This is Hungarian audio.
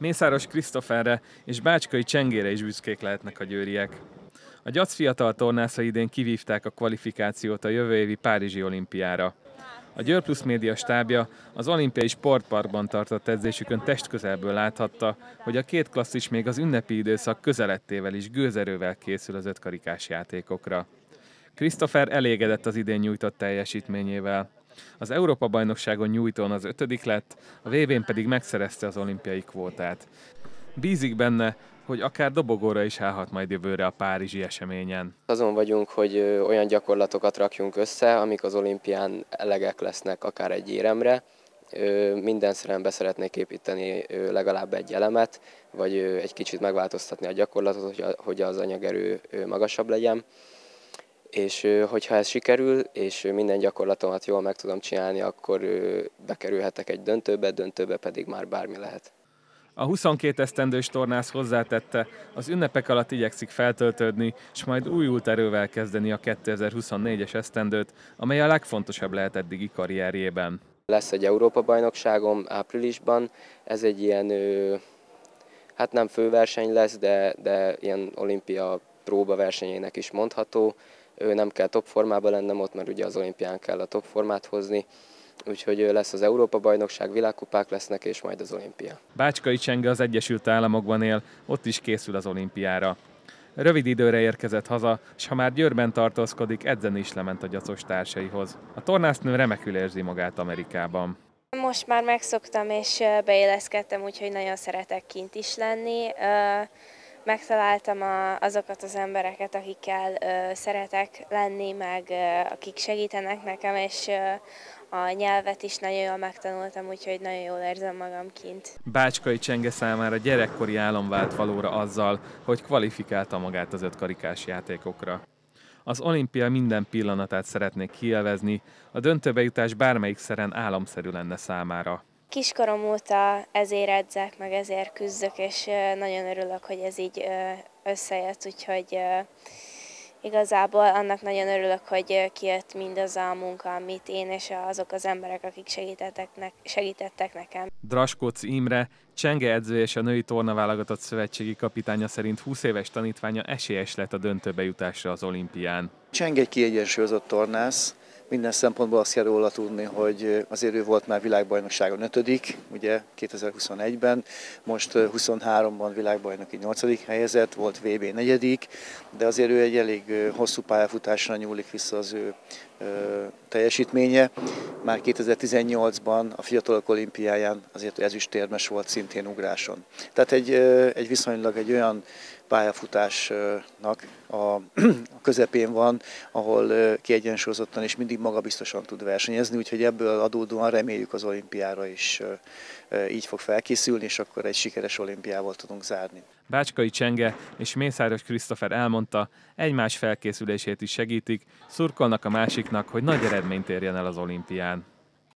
Mészáros Krisztoferre és Bácskai Csengére is büszkék lehetnek a győriek. A Gyac fiatal tornásza idén kivívták a kvalifikációt a jövő évi Párizsi olimpiára. A Győr Plus média stábja az olimpiai sportparkban tartott edzésükön testközelből láthatta, hogy a két klasszis még az ünnepi időszak közelettével is gőzerővel készül az ötkarikás játékokra. Christopher elégedett az idén nyújtott teljesítményével. Az Európa-bajnokságon nyújtón az ötödik lett, a VB-n pedig megszerezte az olimpiai kvótát. Bízik benne, hogy akár dobogóra is állhat majd jövőre a párizsi eseményen. Azon vagyunk, hogy olyan gyakorlatokat rakjunk össze, amik az olimpián elegek lesznek akár egy éremre. Minden szerembe szeretnék építeni legalább egy elemet, vagy egy kicsit megváltoztatni a gyakorlatot, hogy az anyagerő magasabb legyen és hogyha ez sikerül, és minden gyakorlatomat jól meg tudom csinálni, akkor bekerülhetek egy döntőbe, döntőbe pedig már bármi lehet. A 22 esztendős tornász hozzátette, az ünnepek alatt igyekszik feltöltődni, és majd újult erővel kezdeni a 2024-es esztendőt, amely a legfontosabb lehet eddigi karrierjében. Lesz egy Európa-bajnokságom áprilisban, ez egy ilyen, hát nem főverseny lesz, de, de ilyen olimpia próba versenyének is mondható. Nem kell top formában lennem ott, mert ugye az olimpián kell a top formát hozni, úgyhogy lesz az Európa-bajnokság, világkupák lesznek, és majd az olimpia. Bácskai Csenge az Egyesült Államokban él, ott is készül az olimpiára. Rövid időre érkezett haza, és ha már Győrben tartózkodik, edzeni is lement a gyacos társaihoz. A tornásznő remekül érzi magát Amerikában. Most már megszoktam és beéleszkedtem, úgyhogy nagyon szeretek kint is lenni. Megtaláltam azokat az embereket, akikkel szeretek lenni, meg akik segítenek nekem, és a nyelvet is nagyon jól megtanultam, úgyhogy nagyon jól érzem magam kint. Bácskai Csenge számára gyerekkori álom vált valóra azzal, hogy kvalifikálta magát az ötkarikás játékokra. Az olimpia minden pillanatát szeretnék kielvezni, a döntőbe jutás bármelyik szeren álomszerű lenne számára. Kiskorom óta ezért edzek, meg ezért küzdök, és nagyon örülök, hogy ez így összejött, úgyhogy Igazából annak nagyon örülök, hogy kijött mindaz a munka, amit én és azok az emberek, akik segítettek, ne- segítettek nekem. Draskóc Imre, Csenge edző és a női tornaválogatott szövetségi kapitánya szerint 20 éves tanítványa esélyes lett a döntőbe jutásra az olimpián. Csenge egy kiegyensúlyozott tornász, minden szempontból azt kell róla tudni, hogy azért ő volt már világbajnokságon ötödik, ugye 2021-ben, most 23-ban világbajnoki nyolcadik helyezett, volt VB negyedik, de azért ő egy elég hosszú pályafutásra nyúlik vissza az ő teljesítménye. Már 2018-ban a fiatalok olimpiáján azért ezüstérmes volt szintén ugráson. Tehát egy, egy viszonylag egy olyan pályafutásnak a közepén van, ahol kiegyensúlyozottan és mindig magabiztosan tud versenyezni, úgyhogy ebből adódóan reméljük az olimpiára is így fog felkészülni, és akkor egy sikeres olimpiával tudunk zárni. Bácskai Csenge és Mészáros Krisztofer elmondta, egymás felkészülését is segítik, szurkolnak a másiknak, hogy nagy eredményt érjen el az olimpián.